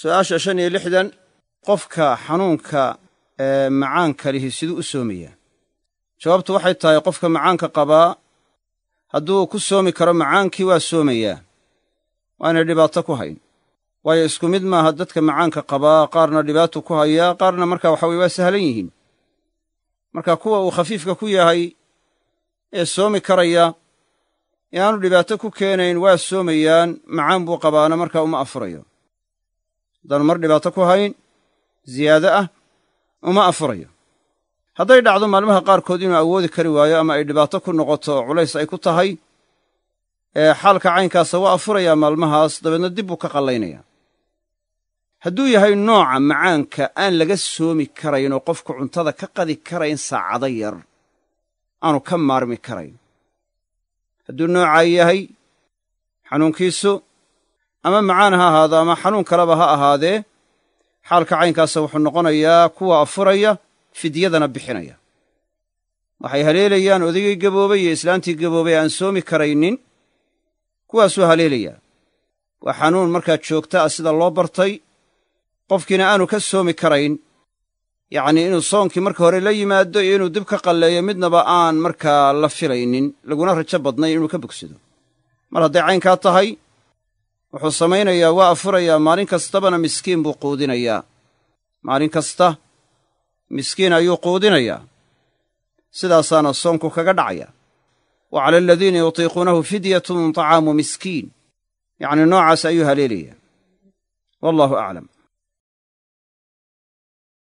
su'aasha shan iyo lixdan qofka xanuunka ee macaanka lihi siduu u soomayaa jawaabtu waxay tahay qofka macaanka qabaa hadduu ku soomi karo macaankii waa soomayaa waanay dhibaato ku hayn. Waayo isku mid maaha dadka macaanka qabaa qaarna dhibaato ku hayaa qaarna marka waxa weye waa sahlan yihiin. Marka kuwa uu khafiifka ku yahay ee soomi karaya ee aanu dhibaato ku keenayn waa soomayaan macaan buu qabaana markaa uma afurayo haddaanu mar dhibaato ku hayn ziyaado ah uma afurayo hadday dhacdo maalmaha qaarkood inuu awoodi kari waayo ama ay dhibaato ku noqoto culays ay ku tahay ee xaalka caynkaasa waa afurayaa maalmahaas dabeedna dib buu ka qallaynaya hadduu yahay nooca macaanka aan laga soomi karayn oo qofku cuntada ka qadi karayn saacado yar aanu ka maarmi karayn. Hadduu noocaa yahay xanuunkiisu ama macaan ha ahaado ama xanuun kaleba ha ahaadee xaalka caynkaasa wuxuu noqonayaa kuwa afuraya fidyadana bixinaya. Waxay haleelayaan odaygii gaboobay iyo islaantii gaboobay aan soomi karaynin kuwaasuu haleelayaa waa xanuun markaa joogta ah sida loo bartay qofkiina aanu ka soomi karayn. Yacnii inuu soonkii marka hore la yimaado iyo inuu dib ka qalleeyo midnaba aan markaa la filaynin laguna rajo badnayn inuu ka bogsado. Mar hadday caynkaa tahay wuxuu samaynayaa waa afurayaa maalin kastabana miskiin buu quudinayaa. Maalin kasta miskiin ayuu quudinayaa. Sidaasaana soonku kaga dhacaya. Wa cala aladiina yutiiquunahu fidyatun طacaamu miskiin. Yacnii noocaas ayuu haleelayaa wallaahu aclam